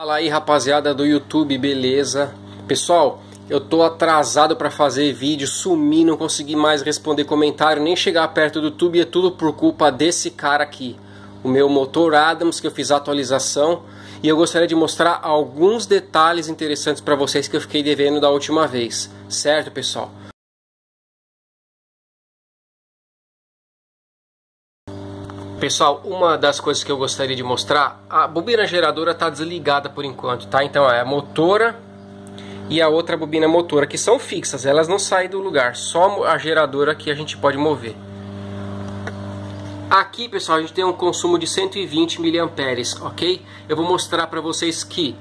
Fala aí rapaziada do YouTube, beleza? Pessoal, eu tô atrasado para fazer vídeo, sumi, não consegui mais responder comentário, nem chegar perto do YouTube, é tudo por culpa desse cara aqui. O meu motor Adams, que eu fiz a atualização, e eu gostaria de mostrar alguns detalhes interessantes para vocês que eu fiquei devendo da última vez. Certo, pessoal? Pessoal, uma das coisas que eu gostaria de mostrar, a bobina geradora está desligada por enquanto, tá? Então é a motora e a outra bobina motora, que são fixas, elas não saem do lugar, só a geradora que a gente pode mover. Aqui, pessoal, a gente tem um consumo de 120 mA, ok? Eu vou mostrar para vocês que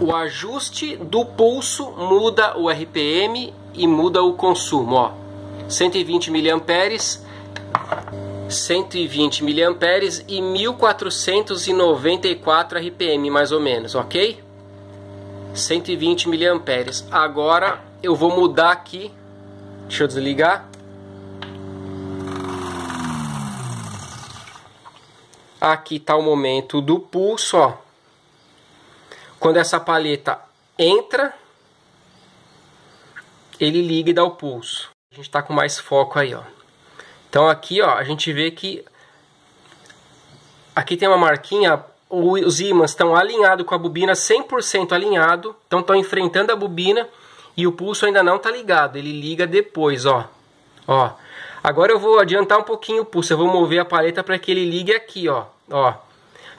o ajuste do pulso muda o RPM e muda o consumo, ó. 120 mA 120 mA e 1494 RPM mais ou menos, ok? 120 mA. Agora eu vou mudar aqui. Deixa eu desligar. Aqui está o momento do pulso, ó. Quando essa paleta entra, ele liga e dá o pulso. A gente está com mais foco aí, ó. Então aqui ó, a gente vê que aqui tem uma marquinha, os ímãs estão alinhados com a bobina, 100% alinhado, então estão enfrentando a bobina e o pulso ainda não está ligado, ele liga depois, ó. ó. Agora eu vou adiantar um pouquinho o pulso, eu vou mover a paleta para que ele ligue aqui, ó. ó.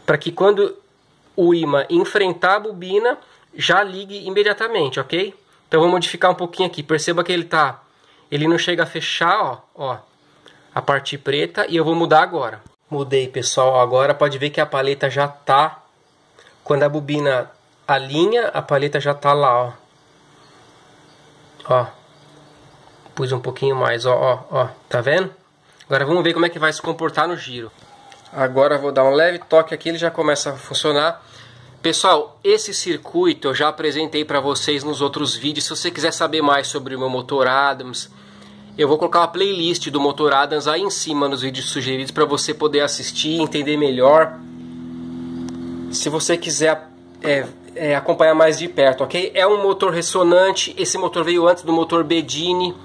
Para que quando o imã enfrentar a bobina, já ligue imediatamente, ok? Então vou modificar um pouquinho aqui, perceba que ele tá, ele não chega a fechar, ó, ó a parte preta e eu vou mudar agora. Mudei, pessoal. Agora pode ver que a paleta já tá... Quando a bobina alinha, a paleta já tá lá, ó. Ó. Pus um pouquinho mais, ó, ó, ó. Tá vendo? Agora vamos ver como é que vai se comportar no giro. Agora vou dar um leve toque aqui, ele já começa a funcionar. Pessoal, esse circuito eu já apresentei para vocês nos outros vídeos. Se você quiser saber mais sobre o meu motor Adams, eu vou colocar uma playlist do Motor Adams aí em cima nos vídeos sugeridos para você poder assistir, entender melhor. Se você quiser é, é, acompanhar mais de perto, ok? É um motor ressonante, esse motor veio antes do motor Bedini.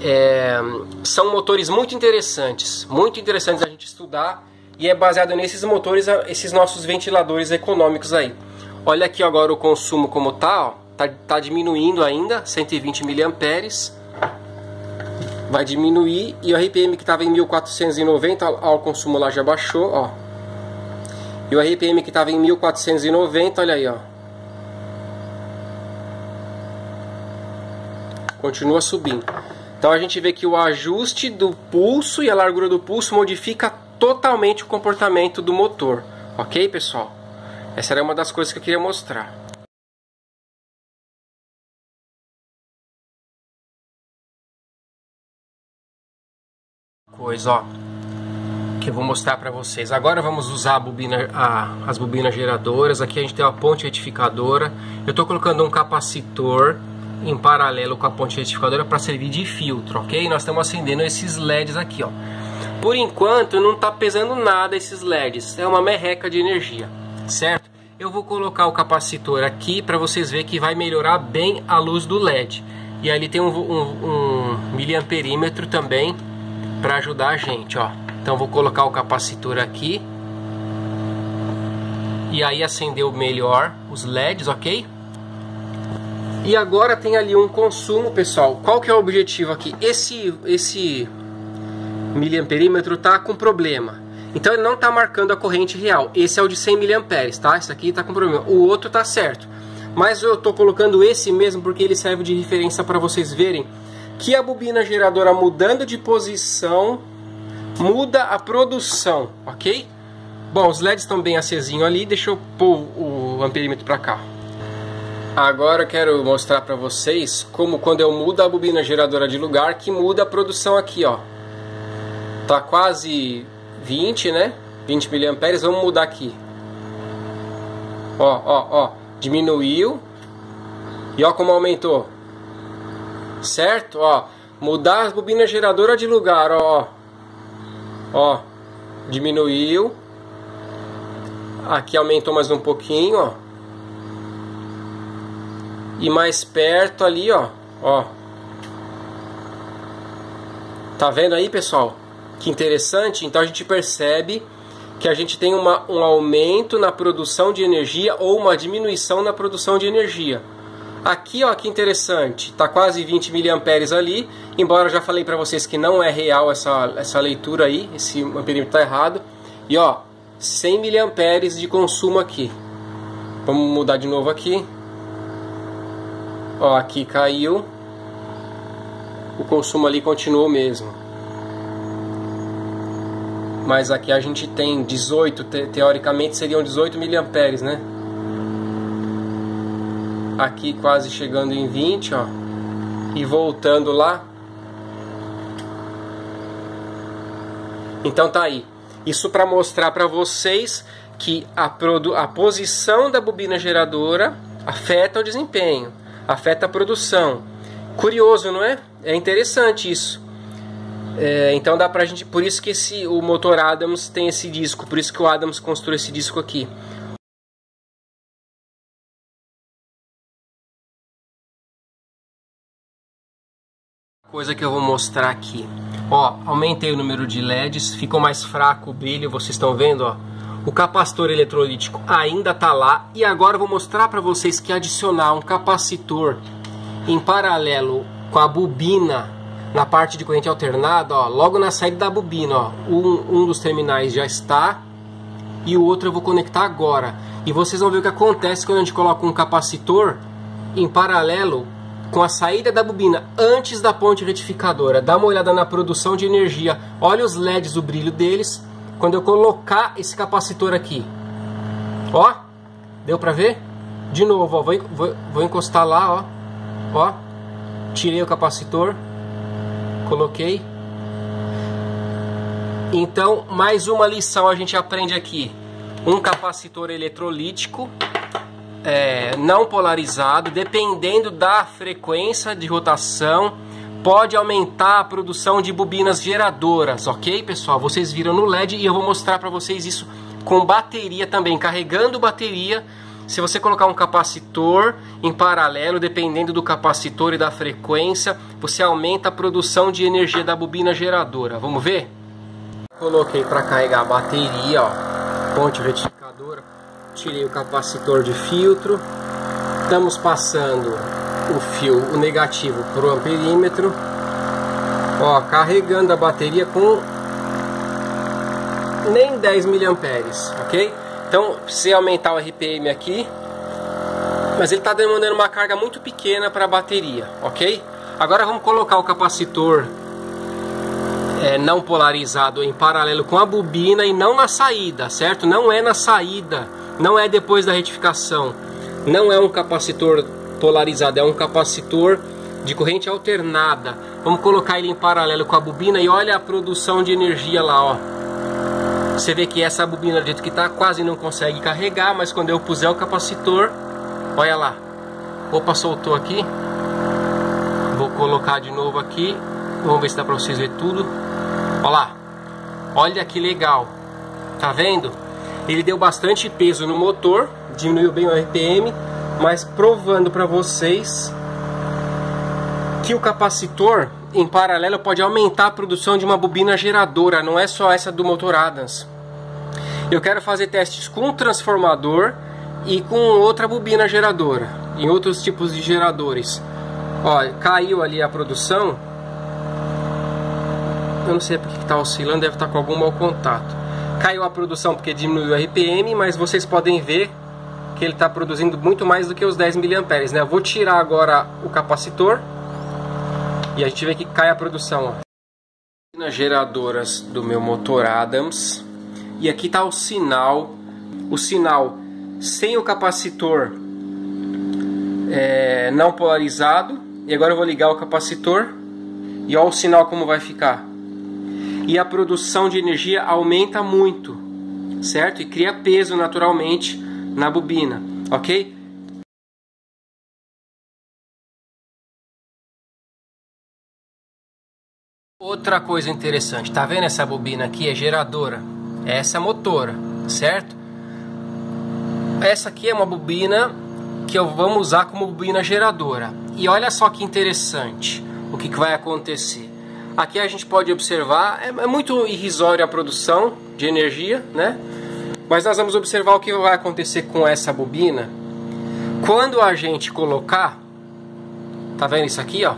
É, são motores muito interessantes, muito interessantes a gente estudar e é baseado nesses motores, esses nossos ventiladores econômicos aí. Olha aqui agora o consumo como tá, tá, tá diminuindo ainda, 120 miliamperes vai diminuir e o RPM que estava em 1490, ó, o consumo lá já baixou, ó. E o RPM que estava em 1490, olha aí, ó. Continua subindo. Então a gente vê que o ajuste do pulso e a largura do pulso modifica totalmente o comportamento do motor. Ok, pessoal? Essa era uma das coisas que eu queria mostrar. Ó, que eu vou mostrar para vocês. Agora vamos usar a bobina, a, as bobinas geradoras. Aqui a gente tem uma ponte retificadora. Eu estou colocando um capacitor em paralelo com a ponte retificadora para servir de filtro, ok? Nós estamos acendendo esses LEDs aqui, ó. Por enquanto não está pesando nada esses LEDs, é uma merreca de energia, certo? Eu vou colocar o capacitor aqui para vocês verem que vai melhorar bem a luz do LED. E ali tem um, um, um miliamperímetro também para ajudar a gente, ó. Então vou colocar o capacitor aqui. E aí acendeu melhor os LEDs, ok? E agora tem ali um consumo, pessoal. Qual que é o objetivo aqui? Esse esse miliamperímetro tá com problema. Então ele não está marcando a corrente real. Esse é o de 100 miliamperes, tá? Esse aqui está com problema. O outro tá certo. Mas eu estou colocando esse mesmo porque ele serve de referência para vocês verem que a bobina geradora mudando de posição muda a produção, ok? Bom, os LEDs estão bem acesinhos ali, deixa eu pôr o amperímetro para cá. Agora eu quero mostrar para vocês como quando eu mudo a bobina geradora de lugar, que muda a produção aqui, ó. Tá quase 20, né? 20 miliamperes, vamos mudar aqui. Ó, ó, ó, diminuiu. E ó como aumentou certo? Ó, mudar as bobinas geradoras de lugar, ó. Ó, diminuiu. Aqui aumentou mais um pouquinho, ó. E mais perto ali, ó. Ó. Tá vendo aí, pessoal? Que interessante. Então a gente percebe que a gente tem uma, um aumento na produção de energia ou uma diminuição na produção de energia. Aqui, ó, que interessante, tá quase 20 miliamperes ali, embora eu já falei para vocês que não é real essa, essa leitura aí, esse amperímetro tá errado. E ó, 100 miliamperes de consumo aqui. Vamos mudar de novo aqui. Ó, aqui caiu. O consumo ali continuou mesmo. Mas aqui a gente tem 18, te teoricamente seriam 18 miliamperes, né? Aqui quase chegando em 20, ó, e voltando lá. Então tá aí. Isso para mostrar para vocês que a, a posição da bobina geradora afeta o desempenho, afeta a produção. Curioso, não é? É interessante isso. É, então dá pra gente, por isso que esse, o motor Adams tem esse disco, por isso que o Adams construiu esse disco aqui. Coisa que eu vou mostrar aqui. Ó, aumentei o número de LEDs, ficou mais fraco o brilho, vocês estão vendo, ó. O capacitor eletrolítico ainda tá lá e agora eu vou mostrar para vocês que adicionar um capacitor em paralelo com a bobina na parte de corrente alternada, ó, logo na saída da bobina, ó, um, um dos terminais já está e o outro eu vou conectar agora. E vocês vão ver o que acontece quando a gente coloca um capacitor em paralelo com a saída da bobina antes da ponte retificadora. Dá uma olhada na produção de energia. Olha os LEDs, o brilho deles. Quando eu colocar esse capacitor aqui. Ó, deu pra ver? De novo, ó, vou, vou, vou encostar lá, ó. Ó, tirei o capacitor. Coloquei. Então, mais uma lição a gente aprende aqui. Um capacitor eletrolítico é, não polarizado, dependendo da frequência de rotação, pode aumentar a produção de bobinas geradoras, ok, pessoal? Vocês viram no LED e eu vou mostrar para vocês isso com bateria também, carregando bateria. Se você colocar um capacitor em paralelo, dependendo do capacitor e da frequência, você aumenta a produção de energia da bobina geradora. Vamos ver? Coloquei para carregar a bateria, ó, ponte retificadora tirei o capacitor de filtro, estamos passando o fio, o negativo para o amperímetro, ó, carregando a bateria com nem 10 miliamperes, ok? Então precisei aumentar o RPM aqui, mas ele está demandando uma carga muito pequena para a bateria, ok? Agora vamos colocar o capacitor é, não polarizado em paralelo com a bobina e não na saída, certo? Não é na saída não é depois da retificação, não é um capacitor polarizado, é um capacitor de corrente alternada. Vamos colocar ele em paralelo com a bobina e olha a produção de energia lá, ó. Você vê que essa bobina do jeito que está quase não consegue carregar, mas quando eu puser o capacitor, olha lá. Opa, soltou aqui. Vou colocar de novo aqui. Vamos ver se dá para vocês ver tudo. Olha lá. Olha que legal. Tá vendo? Ele deu bastante peso no motor, diminuiu bem o RPM, mas provando para vocês que o capacitor em paralelo pode aumentar a produção de uma bobina geradora, não é só essa do motor Adams. Eu quero fazer testes com transformador e com outra bobina geradora, em outros tipos de geradores. Ó, caiu ali a produção. Eu não sei porque está oscilando, deve estar tá com algum mau contato. Caiu a produção porque diminuiu o RPM, mas vocês podem ver que ele está produzindo muito mais do que os 10 mA. Né? Eu vou tirar agora o capacitor e a gente vê que cai a produção. Ó. Nas geradoras do meu motor Adams e aqui está o sinal, o sinal sem o capacitor é, não polarizado. E agora eu vou ligar o capacitor e olha o sinal como vai ficar e a produção de energia aumenta muito, certo? E cria peso naturalmente na bobina, ok? Outra coisa interessante, tá vendo essa bobina aqui? É geradora, essa é motora, certo? essa aqui é uma bobina que eu vamos usar como bobina geradora. E olha só que interessante o que, que vai acontecer. Aqui a gente pode observar, é, é muito irrisória a produção de energia, né? Mas nós vamos observar o que vai acontecer com essa bobina quando a gente colocar, tá vendo isso aqui, ó?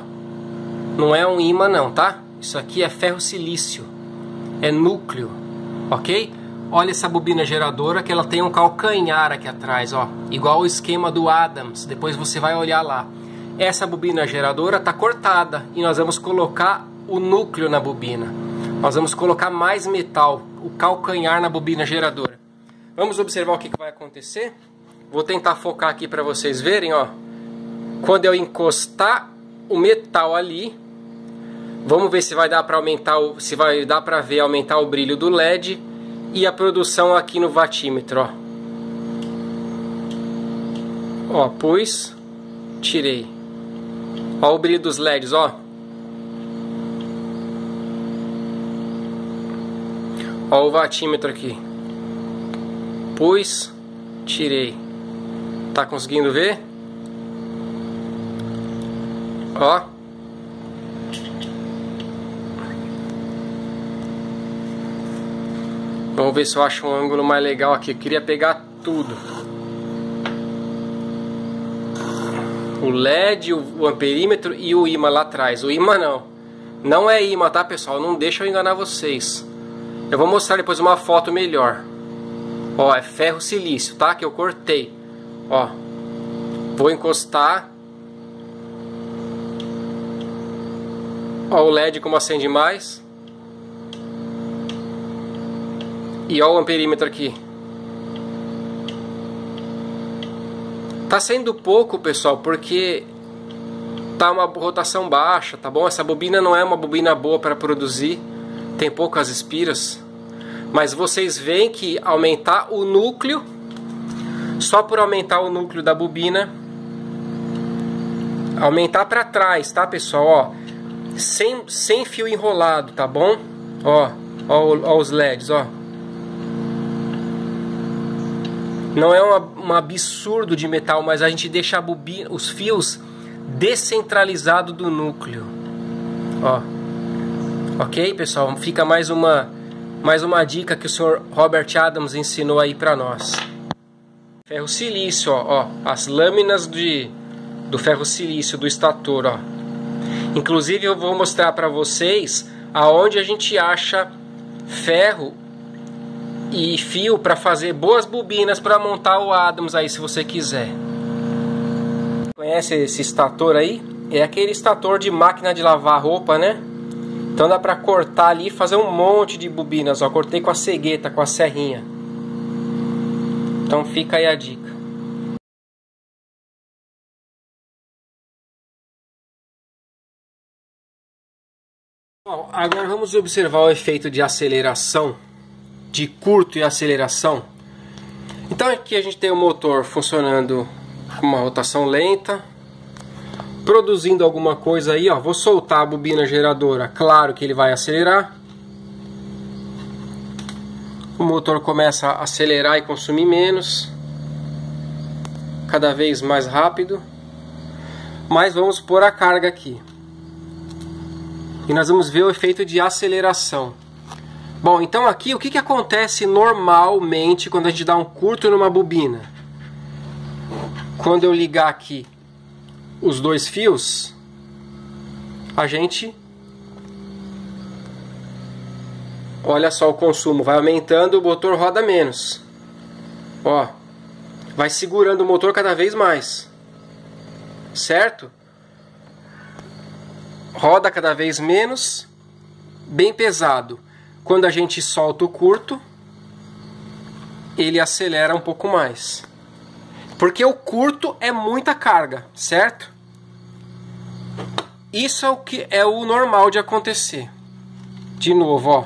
Não é um imã não, tá? Isso aqui é ferro silício, é núcleo, ok? Olha essa bobina geradora que ela tem um calcanhar aqui atrás, ó, igual o esquema do Adams. Depois você vai olhar lá. Essa bobina geradora está cortada e nós vamos colocar o núcleo na bobina. Nós vamos colocar mais metal, o calcanhar na bobina geradora. Vamos observar o que, vai acontecer? Vou tentar focar aqui para vocês verem, ó. Quando eu encostar o metal ali, vamos ver se vai dar para aumentar o, se vai dar para ver aumentar o brilho do LED e a produção aqui no vatímetro, ó. Ó, pus, tirei. Ó o brilho dos LEDs, ó. Ó o vatímetro aqui. Pus, tirei. Tá conseguindo ver? Ó. Vamos ver se eu acho um ângulo mais legal aqui. Eu queria pegar tudo. O LED, o amperímetro e o imã lá atrás. O imã não. Não é imã, tá pessoal? Não deixa eu enganar vocês. Eu vou mostrar depois uma foto melhor. Ó, é ferro silício, tá? Que eu cortei. Ó, vou encostar. Ó o LED como acende mais. E ó o amperímetro aqui. Tá sendo pouco, pessoal, porque tá uma rotação baixa, tá bom? Essa bobina não é uma bobina boa para produzir, tem poucas espiras. Mas vocês veem que aumentar o núcleo só por aumentar o núcleo da bobina, aumentar para trás, tá pessoal? Ó, sem, sem fio enrolado, tá bom? Ó, ó, ó os LEDs, ó. Não é um absurdo de metal, mas a gente deixa a bobina, os fios descentralizado do núcleo. Ó. Ok, pessoal? Fica mais uma mais uma dica que o senhor Robert Adams ensinou aí para nós. Ferro silício, ó, ó, as lâminas de, do ferro silício do estator, ó. Inclusive eu vou mostrar para vocês aonde a gente acha ferro e fio para fazer boas bobinas para montar o Adams aí se você quiser. Conhece esse estator aí? É aquele estator de máquina de lavar roupa, né? Então dá para cortar ali e fazer um monte de bobinas, ó. Cortei com a cegueta, com a serrinha. Então fica aí a dica. Agora vamos observar o efeito de aceleração, de curto e aceleração. Então aqui a gente tem o motor funcionando com uma rotação lenta, produzindo alguma coisa aí, ó. Vou soltar a bobina geradora, claro que ele vai acelerar o motor começa a acelerar e consumir menos, cada vez mais rápido. Mas vamos pôr a carga aqui. E nós vamos ver o efeito de aceleração. Bom, então aqui o que, que acontece normalmente quando a gente dá um curto numa bobina? Quando eu ligar aqui os dois fios, a gente Olha só o consumo, vai aumentando, o motor roda menos. Ó, vai segurando o motor cada vez mais. Certo? Roda cada vez menos, bem pesado. Quando a gente solta o curto, ele acelera um pouco mais. Porque o curto é muita carga, certo? Isso é o que é o normal de acontecer. De novo, ó.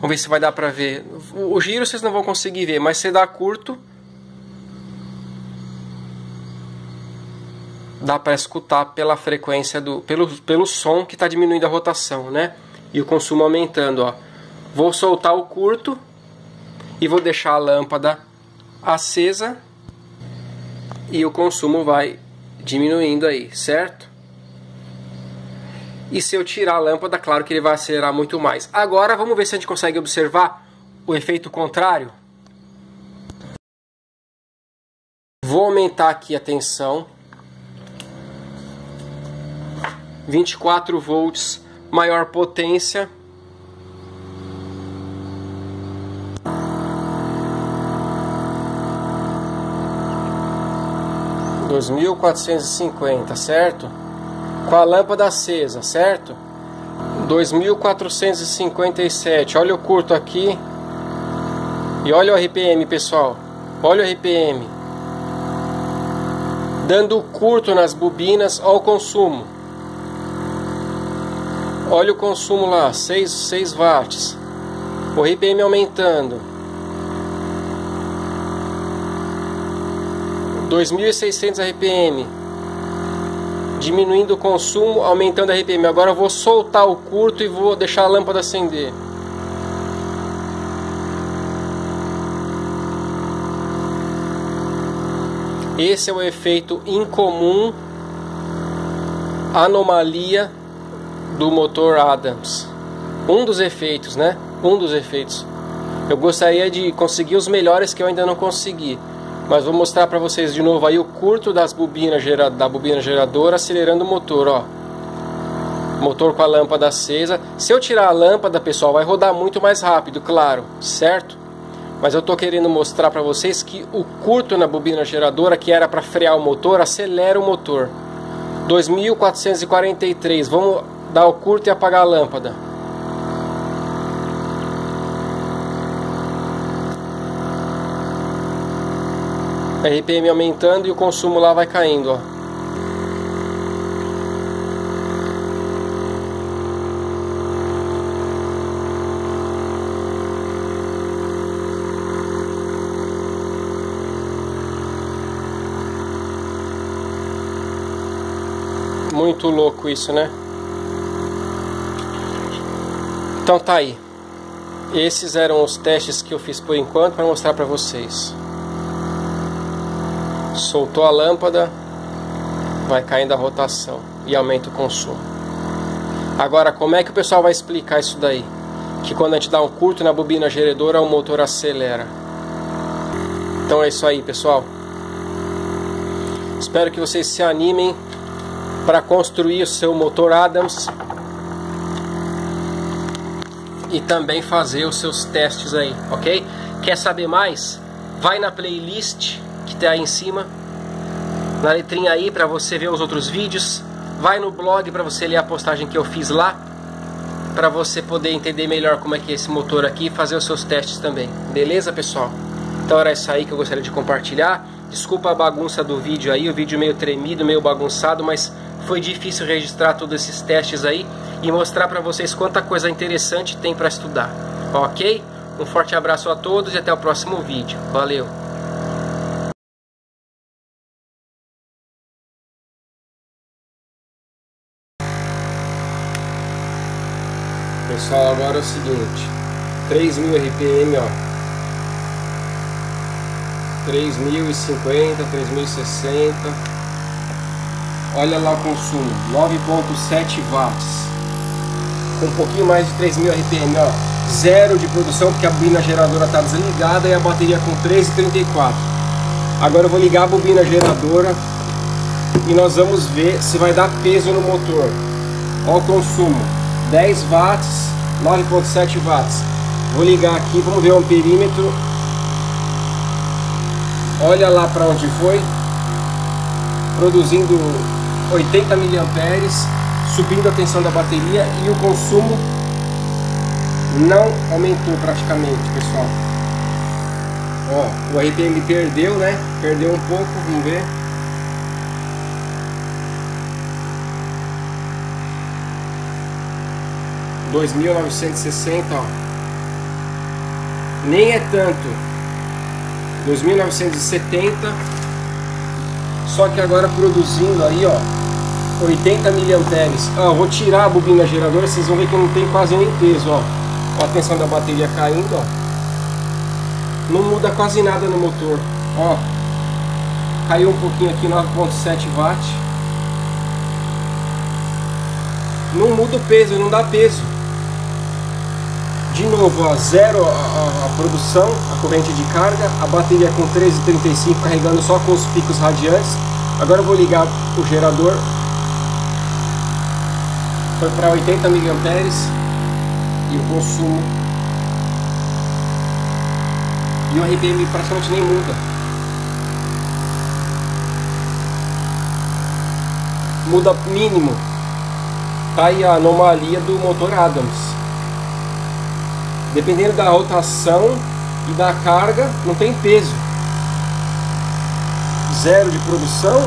Vamos ver se vai dar pra ver. O giro vocês não vão conseguir ver, mas se dá curto, dá para escutar pela frequência do pelo, pelo som que está diminuindo a rotação, né? E o consumo aumentando, ó. Vou soltar o curto e vou deixar a lâmpada acesa e o consumo vai diminuindo aí, certo? E se eu tirar a lâmpada, claro que ele vai acelerar muito mais. Agora vamos ver se a gente consegue observar o efeito contrário. Vou aumentar aqui a tensão. 24 volts, maior potência. Dois mil quatrocentos e cinquenta, certo? Com a lâmpada acesa, certo? Dois mil quatrocentos e cinquenta e sete. Olha o curto aqui. E olha o RPM, pessoal. Olha o RPM. Dando curto nas bobinas, olha o consumo. Olha o consumo lá, 6, 6 watts. O RPM aumentando. 2.600 RPM. Diminuindo o consumo, aumentando a RPM. Agora eu vou soltar o curto e vou deixar a lâmpada acender. Esse é o efeito incomum, anomalia do motor Adams. Um dos efeitos, né? Um dos efeitos. Eu gostaria de conseguir os melhores que eu ainda não consegui. Mas vou mostrar para vocês de novo aí o curto das bobinas da bobina geradora acelerando o motor, ó. Motor com a lâmpada acesa. Se eu tirar a lâmpada, pessoal, vai rodar muito mais rápido, claro, certo? Mas eu tô querendo mostrar para vocês que o curto na bobina geradora, que era para frear o motor, acelera o motor. 2443. Vamos dar o curto e apagar a lâmpada. RPM aumentando e o consumo lá vai caindo, ó. Muito louco isso, né? Então tá aí. Esses eram os testes que eu fiz por enquanto para mostrar para vocês. Soltou a lâmpada, vai caindo a rotação e aumenta o consumo. Agora, como é que o pessoal vai explicar isso daí? Que quando a gente dá um curto na bobina geradora, o motor acelera. Então é isso aí, pessoal. Espero que vocês se animem para construir o seu motor Adams e também fazer os seus testes aí, ok? Quer saber mais? Vai na playlist que está aí em cima, na letrinha aí para você ver os outros vídeos. Vai no blog para você ler a postagem que eu fiz lá, para você poder entender melhor como é que é esse motor aqui e fazer os seus testes também. Beleza, pessoal? Então era isso aí que eu gostaria de compartilhar. Desculpa a bagunça do vídeo aí, o vídeo meio tremido, meio bagunçado, mas foi difícil registrar todos esses testes aí e mostrar para vocês quanta coisa interessante tem para estudar. Ok? Um forte abraço a todos e até o próximo vídeo. Valeu! Pessoal, agora é o seguinte, 3000 RPM, ó, 3050, 3060, olha lá o consumo, 9.7 watts, com um pouquinho mais de 3000 RPM, ó, zero de produção porque a bobina geradora está desligada e a bateria com 3,34. Agora eu vou ligar a bobina geradora e nós vamos ver se vai dar peso no motor. Olha o consumo, 10 watts, 9.7 watts. Vou ligar aqui, vamos ver o amperímetro. Olha lá para onde foi, produzindo 80 miliamperes subindo a tensão da bateria e o consumo não aumentou praticamente, pessoal. Ó, o RPM perdeu, né? Perdeu um pouco, vamos ver. Dois mil novecentos e sessenta, ó. Nem é tanto. 2970 só que agora produzindo aí ó 80 miliamperes. Ah, vou tirar a bobina geradora, vocês vão ver que não tem quase nem peso, ó. Ó a tensão da bateria caindo, ó. Não muda quase nada no motor, ó. caiu um pouquinho aqui, 9.7 watt. Não muda o peso, não dá peso. De novo, ó, zero a, a, a, produção, a corrente de carga, a bateria com 13,35 carregando só com os picos radiantes. Agora eu vou ligar o gerador. Foi para 80 mA e o consumo e o RPM praticamente nem muda. Muda mínimo. Tá aí a anomalia do motor Adams. Dependendo da rotação e da carga, não tem peso. Zero de produção.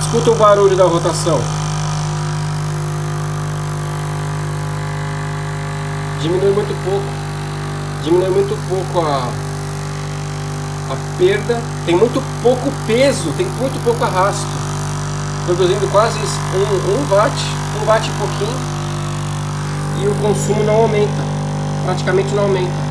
Escuta o barulho da rotação. Diminui muito pouco diminui muito pouco a, a perda, tem muito pouco peso, tem muito pouco arrasto, produzindo quase um, um watt, um watt e pouquinho, e o consumo não aumenta, praticamente não aumenta.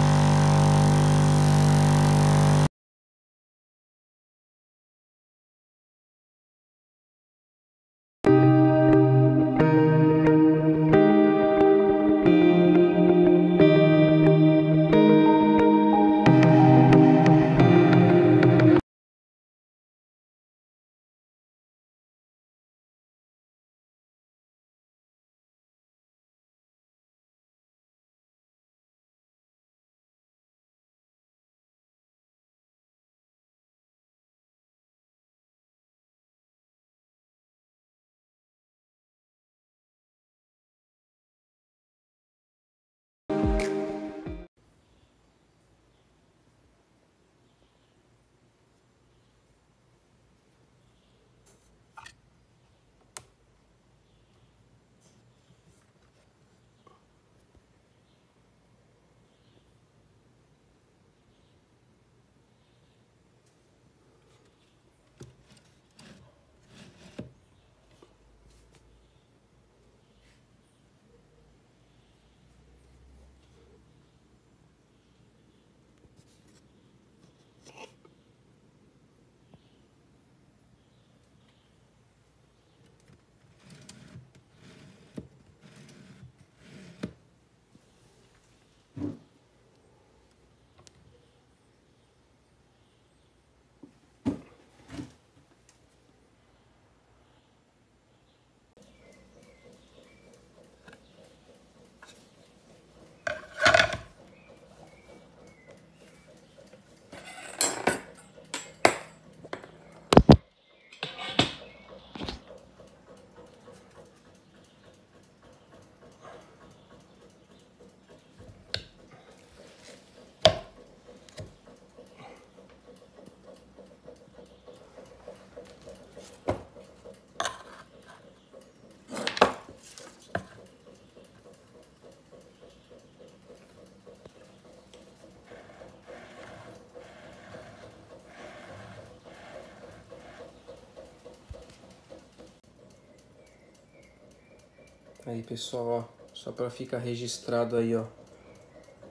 Aí pessoal, ó, só para ficar registrado aí, ó.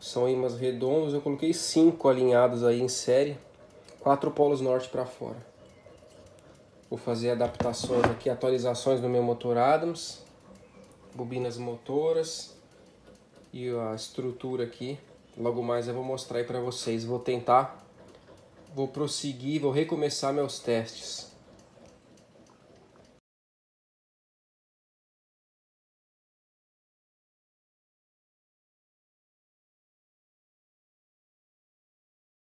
São ímãs redondos, eu coloquei cinco alinhados aí em série, quatro polos norte para fora. Vou fazer adaptações aqui, atualizações no meu motor Adams, bobinas motoras e a estrutura aqui. Logo mais eu vou mostrar aí para vocês. Vou tentar, vou prosseguir, vou recomeçar meus testes.